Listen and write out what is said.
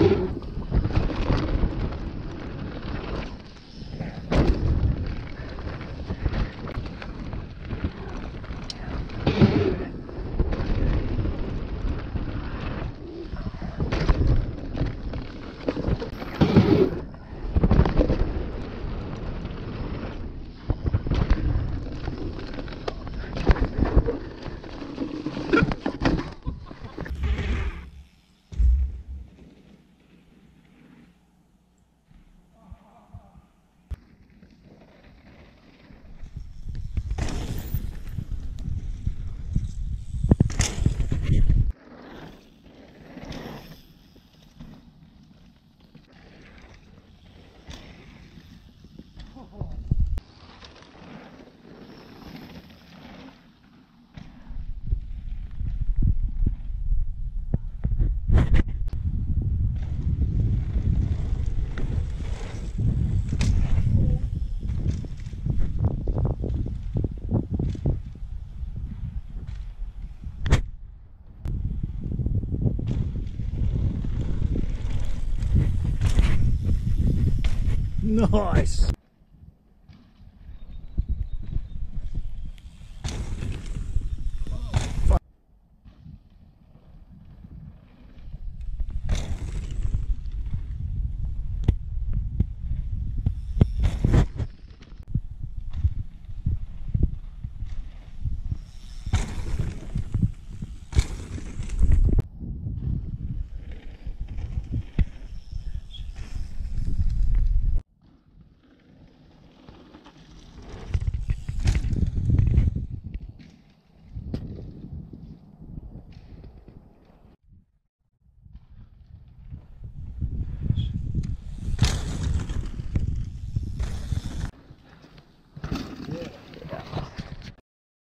you Nice.